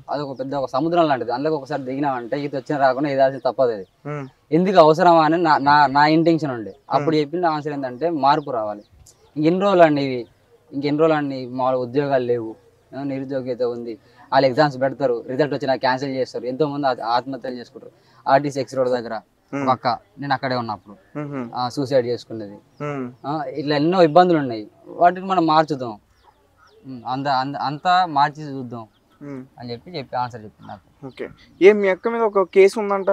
అది ఒక పెద్ద ఒక సముద్రం లాంటిది. అందులో ఒకసారి దిగినామంటే ఇది వచ్చిన రాకుండా ఇదాల్సిన తప్పదు అది. ఎందుకు అవసరమా అని నా నా ఇంటెన్షన్ ఉండే. అప్పుడు చెప్పిన ఆన్సర్ ఏంటంటే మార్పు రావాలి. ఇంకెన్ని రోజులు అండి ఇవి? ఇంకెన్ని రోజులు అండి మామూలు ఉద్యోగాలు లేవు. ఆ, నిరుద్యోగిత ఉంది. వాళ్ళు ఎగ్జామ్స్ పెడతారు. రిజల్ట్ వచ్చినా క్యాన్సిల్ చేస్తారు. ఎంతో మంది ఆత్మ- ఆత్మహత్యలు చేసుకుంటారు. ఆర్టీసీ ఎక్స్ రోడ్ దగ్గర. ఒక అక్క నేను అక్కడే ఉన్నప్పుడు. సూసైడ్. ఆ, ఇట్లా ఎన్నో ఇబ్బందులు ఉన్నాయి. వాటిని మనం మార్చుదాం. అంత అంత మార్చి చూద్దాం. అని చెప్పి చెప్పి ఆన్సర్ చెప్పింది నాకు. ఓకే. ఏం మీ అక్క మీద ఒక కేసు ఉందంట?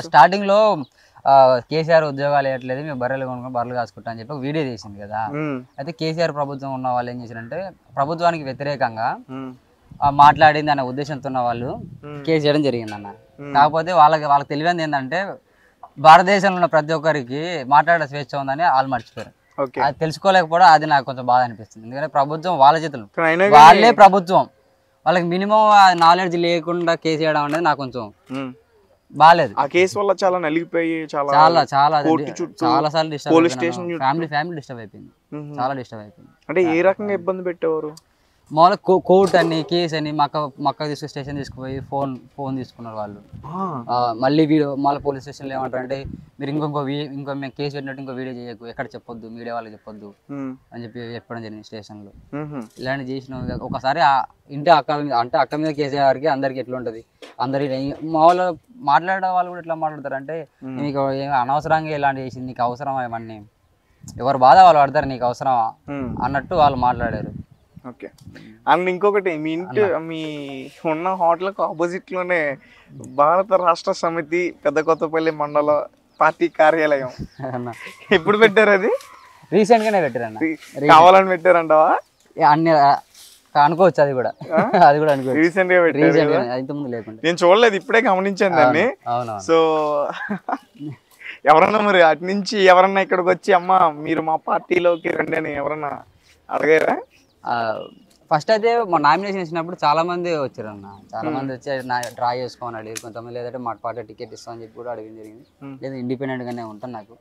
స్టార్టింగ్లో కేసీఆర్ ఉద్యోగాలు వేయట్లేదు మేము బర్రెలు కొనుక్కొని బర్రెలు కాసుకుంటా అని చెప్పి ఒక వీడియో చేసింది కదా. అయితే కేసీఆర్ ప్రభుత్వం ఉన్న వాళ్ళు ఏం చేశారంటే ప్రభుత్వానికి వ్యతిరేకంగా మాట్లాడింది అనే ఉద్దేశంతో ఉన్న వాళ్ళు. కేసు చేయడం జరిగింది అన్న కాకపోతే వాళ్ళకి వాళ్ళకి తెలియదు ఏంటంటే భారతదేశంలో ఉన్న ప్రతి ఒక్కరికి మాట్లాడే స్వేచ్ఛ ఉందని వాళ్ళు మర్చిపోయారు. అది తెలుసుకోలేకపోవడం అది నాకు కొంచెం బాధ అనిపిస్తుంది. ఎందుకంటే ప్రభుత్వం వాళ్ళ చేతులు వాళ్ళే ప్రభుత్వం. వాళ్ళకి మినిమం నాలెడ్జ్ లేకుండా కేసు చేయడం అనేది నాకు కొంచెం. బాగాలేదు ఆ కేసు వల్ల చాలా నలిగిపోయి చాలా చాలా చాలా చాలా సార్లు డిస్టర్బ్. ఫ్యామిలీ ఫ్యామిలీ డిస్టర్బ్ అయిపోయింది. చాలా డిస్టర్బ్ అయిపోయింది. అంటే ఏ రకంగా ఇబ్బంది పెట్టేవారు? మామూలుగా కో కోర్ట్ అని కేసు అని మక్క మక్క తీసుకు స్టేషన్ తీసుకుపోయి ఫోన్ ఫోన్ తీసుకున్నారు వాళ్ళు. మళ్ళీ వీడియో మళ్ళీ పోలీస్ స్టేషన్లో ఏమంటారు అంటే మీరు ఇంకొక ఇంకో మేము కేసు పెట్టినట్టు ఇంకో వీడియో చేయకు ఎక్కడ చెప్పొద్దు మీడియా వాళ్ళకి చెప్పొద్దు. అని చెప్పి చెప్పడం జరిగింది స్టేషన్లో. ఇలాంటి చేసిన ఒకసారి ఇంటి అక్క మీద అంటే అక్క మీద కేసు వారికి అందరికి ఎట్లా ఉంటుంది అందరికి మామూలుగా మాట్లాడే వాళ్ళు కూడా ఎట్లా మాట్లాడతారు అంటే నీకు ఏం అనవసరంగా ఇలాంటి చేసింది నీకు అవసరమా ఇవన్నీ ఎవరు బాధ వాళ్ళు పడతారు నీకు అవసరమా. అన్నట్టు వాళ్ళు మాట్లాడారు. ఓకే. అండ్ ఇంకొకటి మీ ఇంటి మీ ఉన్న హోటల్కి ఆపోజిట్లోనే భారత రాష్ట్ర సమితి పెద్ద కొత్తపల్లి మండల పార్టీ కార్యాలయం. ఎప్పుడు పెట్టారు అది? రీసెంట్ గానే పెట్టారన్న కావాలని పెట్టారంటావా? ఏ, అన్ని అనుకోవచ్చు అది కూడా. అది కూడా అనుకోవచ్చు. రీసెంట్గా పెట్టారు ముందు లేకుండా. నేను చూడలేదు ఇప్పుడే గమనించాను దాన్ని. సో ఎవరన్నా మరి అటు నుంచి ఎవరన్నా ఇక్కడికి వచ్చి అమ్మ మీరు మా పార్టీలోకి రండి అని ఎవరన్నా అడిగారా? ఫస్ట్ అయితే మా నామినేషన్ ఇచ్చినప్పుడు చాలా మంది వచ్చారు అన్న చాలా మంది వచ్చి నా డ్రా చేసుకోమని అడిగారు కొంతమంది. లేదంటే మా పార్టీ టికెట్ ఇస్తామని చెప్పి కూడా అడగడం జరిగింది. లేదా ఇండిపెండెంట్ గానే ఉంటాను నాకు.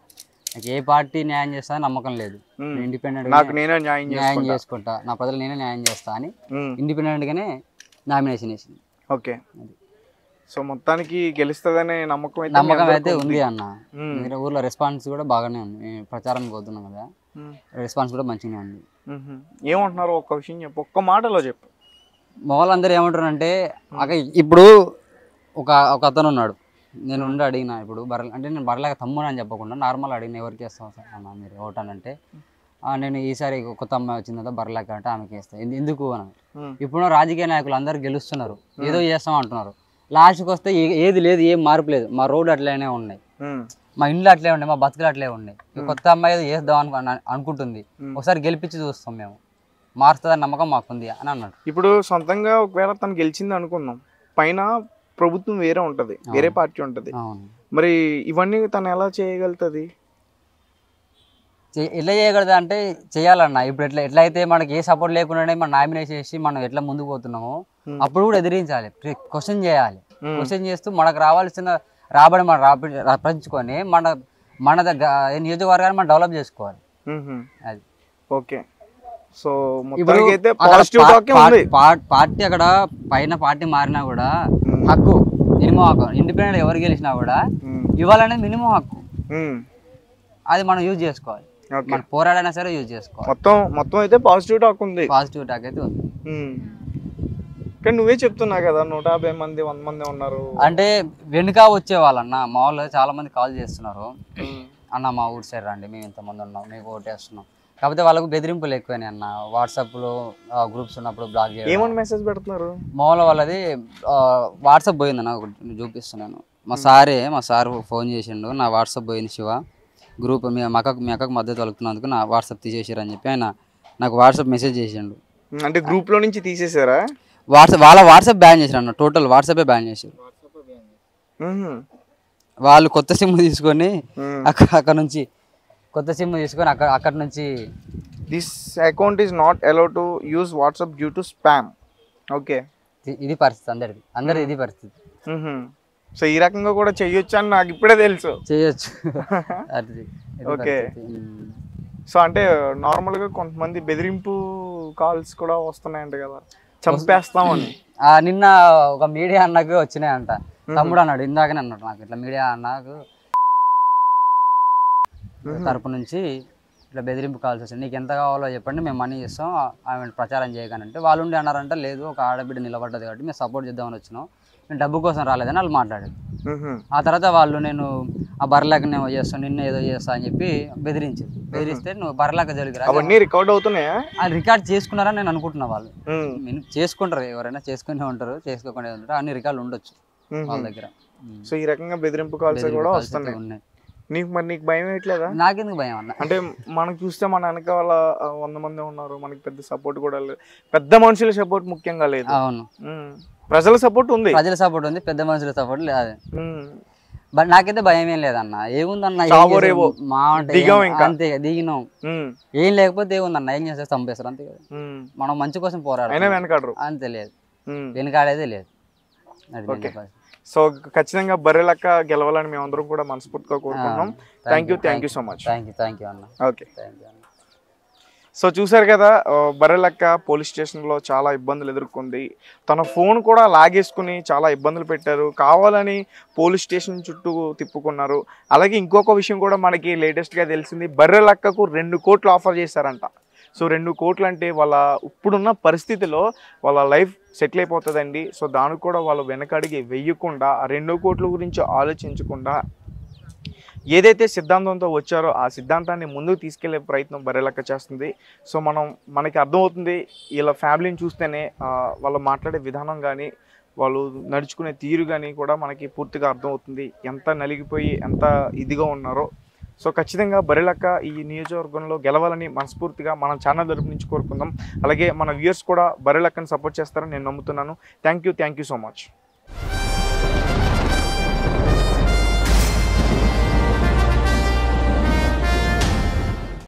నాకు ఏ పార్టీ న్యాయం చేస్తా నమ్మకం లేదు. ఇండిపెండెంట్ న్యాయం చేసుకుంటా. నా ప్రజలు నేనే న్యాయం చేస్తా అని. ఇండిపెండెంట్ గానే నామినేషన్ వేసింది ఓకే. సో మొత్తానికి గెలుస్తుందనే నమ్మకం నమ్మకం అయితే ఉంది. అన్న. ఊర్లో రెస్పాన్స్ కూడా బాగానే ఉంది. మేము ప్రచారానికి పోతున్నాం కదా. రెస్పాన్స్ కూడా మంచిగానే ఉంది. ఏమంటున్నారు? ఒక్క విషయం చెప్పు. ఒక్క మాటలో చెప్పు. వాళ్ళందరూ ఏమంటారు అంటే ఇప్పుడు ఒక ఒక అతను ఉన్నాడు. నేను ఉండి అడిగిన ఇప్పుడు బర్రె అంటే నేను బర్రెలాగా తమ్ముడు అని చెప్పకుండా నార్మల్ అడిగిన ఎవరికి వేస్తాం అన్న మీరు ఓటానంటే "ఆ, నేను ఈసారి కొత్త అమ్మాయి వచ్చింది కదా బర్రెలాగా అంటే ఆమెకి వేస్తాను ఎందు- ఎందుకు అని. ఇప్పుడు రాజకీయ నాయకులు అందరు గెలుస్తున్నారు. ఏదో చేస్తాం అంటున్నారు లాస్ట్కి వస్తే ఏది లేదు ఏం మార్పు లేదు. మా రోడ్డు అట్లనే ఉన్నాయి. మా ఇండ్లు అట్లే ఉన్నాయి మా బతుకులు అట్లే ఈ కొత్త అమ్మాయి ఏదో చేద్దాం అనుకు అన- అనుకుంటుంది. ఒకసారి గెలిపించి చూస్తాం మేము. మారుతుందని నమ్మకం మాకుంది అని అన్నాడు. ఇప్పుడు సొంతంగా ఒకవేళ తను గెలిచింది అనుకుందాం. పైన ప్రభుత్వం వేరే ఉంటది వేరే పార్టీ ఉంటది. మరి ఇవన్నీ తను ఎలా చేయగలుగుతుంది? ఎట్లా చేయగలదు అంటే చేయాలన్న. ఇప్పుడు ఎట్లా ఎట్లయితే మనకి ఏ సపోర్ట్ లేకుండానే మనం నామినేషన్ చేసి మనం ఎట్లా ముందుకు పోతున్నామో. అప్పుడు కూడా ఎదిరించాలి. క్వశ్చన్ చేయాలి. క్వశ్చన్ చేస్తూ మనకు రావాల్సిన రాబడి మనం రాపి రప్పించుకొని మన మన దగ్గర నియోజకవర్గాన్ని మనం డెవలప్ చేసుకోవాలి. అది. ఓకే. సో ఇప్పుడు అయితే పార్టీ అక్కడ పైన పార్టీ మారినా కూడా. హక్కు మినిమం హక్కు. ఇండిపెండెంట్ ఎవరు గెలిచినా కూడా. ఇవ్వాలనేది మినిమం హక్కు. అది మనం యూజ్ చేసుకోవాలి. మన పోరాడైనా సరే యూజ్ చేసుకోవాలి. మొత్తం మొత్తం అయితే పాజిటివ్ టాక్ ఉంది. పాజిటివ్ టాక్ అయితే ఉంది. కానీ నువ్వే చెప్తున్నావు కదా నూట యాభై మంది వంద మంది ఉన్నారు. అంటే వెనుక వచ్చే వాళ్ళన్న మామూలుగా చాలా మంది కాల్ చేస్తున్నారు. అన్న మా ఊరు సైడ్ రండి మేము ఇంతమంది ఉన్నాం మీకు ఓటేస్తున్నాం. కాకపోతే వాళ్ళకు బెదిరింపులు ఎక్కువనే అన్న. వాట్సాప్లో గ్రూప్స్ ఉన్నప్పుడు బ్లాక్ చేయడం. ఏమని మెసేజ్ పెడుతున్నారు? మామూలు వాళ్ళది వాట్సాప్ పోయింది అన్న ఒకటి నేను చూపిస్తున్నాను. మా సారే మా సార్ ఫోన్ చేసిండు నా వాట్సాప్ పోయింది శివ. గ్రూప్ మీ మా అక్కకు మీ అక్కకు మద్దతు పలుకుతున్నందుకు నా వాట్సాప్ తీసేసారు అని చెప్పి ఆయన నాకు వాట్సాప్ మెసేజ్ చేసిండు. అంటే గ్రూప్లో నుంచి తీసేసారా వాట్సాప్ వాళ్ళ వాట్సాప్ బ్యాన్ చేశారు అన్న టోటల్ వాట్సాపే బ్యాన్ చేశారు. వాళ్ళు కొత్త సిమ్ తీసుకొని. అక్కడ అక్కడ నుంచి కొత్త సిమ్ తీసుకొని అక్కడ అక్కడ నుంచి this account is not allow to use WhatsApp due to spam okay ఇది- పరిస్థితి అందరిది. అందరిది ఇది పరిస్థితి. సో ఈ రకంగా కూడా చెయ్యొచ్చు అని నాకు ఇప్పుడే తెలుసు. చేయొచ్చు. ఓకే. సో అంటే నార్మల్గా కొంతమంది బెదిరింపు కాల్స్ కూడా వస్తున్నాయంట కదా. చంపేస్తామని ఆ, నిన్న ఒక మీడియా అన్నకు వచ్చినాయంట. తమ్ముడు అన్నాడు ఇందాకనే అన్నాడు నాకు ఇట్లా మీడియా అన్నకు తరపు నుంచి ఇట్లా బెదిరింపు కాల్స్ వచ్చాయి నీకు ఎంత కావాలో చెప్పండి మేము మనీ ఇస్తాం ఆమె ప్రచారం చేయగానంటే వాళ్ళు ఉండి అన్నారంట లేదు ఒక ఆడబిడ్డ నిలబడ్డది కాబట్టి మేము సపోర్ట్ చేద్దామని వచ్చినాం. మేము డబ్బు కోసం రాలేదని వాళ్ళు మాట్లాడారు. ఆ తర్వాత వాళ్ళు నేను ఆ బర్రెలకు నేను చేస్తాను నిన్న ఏదో చేస్తా అని చెప్పి బెదిరించారు. బెదిరిస్తే నువ్వు బర్రెలకు జరిగిరా అవన్నీ రికార్డ్ అవుతున్నాయా? రికార్డ్ చేసుకున్నారని నేను అనుకుంటున్నా వాళ్ళు. నేను చేసుకుంటారు ఎవరైనా చేసుకునే ఉంటారు చేసుకోకుండా ఉంటారు అన్ని రికార్డులు ఉండొచ్చు. వాళ్ళ దగ్గర. సో ఈ రకంగా బెదిరింపు కాల్స్ కూడా వస్తున్నాయి. ఉన్నాయి. నీకు మరి నీకు భయం వేయట్లేదా? నాకెందుకు భయం అన్న? అంటే మనకు చూస్తే మన వెనకాల ఆ, వంద మంది ఉన్నారు. మనకి పెద్ద సపోర్ట్ కూడా లేదు. పెద్ద మనుషుల సపోర్ట్ ముఖ్యంగా లేదు. అవును. ప్రజల సపోర్ట్ ఉంది. ప్రజల సపోర్ట్ ఉంది పెద్ద మనుషుల సపోర్ట్ లేదు. బట్ నాకైతే భయం ఏం లేదన్న. ఏముందన్న. అంతే దిగినాం. ఏం లేకపోతే ఏముందన్న ఏం చేస్తే చంపేస్తారు అంతే కదా. మనం మంచి కోసం పోరాడు వెనకాడరు. అంతే లేదు. వెనకాడేదే లేదు. అది. సో ఖచ్చితంగా బర్రెలక్క గెలవాలని మేము అందరం కూడా మనస్ఫూర్తిగా కోరుకుంటున్నాం. Thank you thank you so much thank you thank you అన్న. ఓకే థ్యాంక్ యూ సో చూసారు కదా బర్రెలక్క పోలీస్ స్టేషన్లో చాలా ఇబ్బందులు ఎదుర్కొంది. తన ఫోన్ కూడా లాగేసుకుని చాలా ఇబ్బందులు పెట్టారు. కావాలని పోలీస్ స్టేషన్ చుట్టూ తిప్పుకున్నారు. అలాగే ఇంకొక విషయం కూడా మనకి లేటెస్ట్గా తెలిసింది బర్రెలక్కకు రెండు కోట్లు ఆఫర్ చేశారంట. సో రెండు కోట్లు అంటే వాళ్ళ ఇప్పుడున్న పరిస్థితిలో వాళ్ళ లైఫ్ సెటిల్ అయిపోతుందండి. సో దానికి కూడా వాళ్ళు వెనకడిగి వెయ్యకుండా ఆ రెండు కోట్ల గురించి ఆలోచించకుండా ఏదైతే సిద్ధాంతంతో వచ్చారో ఆ సిద్ధాంతాన్ని ముందుకు తీసుకెళ్ళే ప్రయత్నం బర్రెలక్క చేస్తుంది. సో మనం మనకి అర్థమవుతుంది వీళ్ళ ఫ్యామిలీని చూస్తేనే వాళ్ళు మాట్లాడే విధానం కానీ వాళ్ళు నడుచుకునే తీరు కానీ కూడా మనకి పూర్తిగా అర్థమవుతుంది. ఎంత నలిగిపోయి ఎంత ఇదిగా ఉన్నారో. సో ఖచ్చితంగా బరిలక్క ఈ నియోజకవర్గంలో గెలవాలని మనస్ఫూర్తిగా మనం ఛానల్ తరపు నుంచి కోరుకుందాం. అలాగే మన వ్యూయర్స్ కూడా బరిలక్కని సపోర్ట్ చేస్తారని నేను నమ్ముతున్నాను. Thank you thank you so much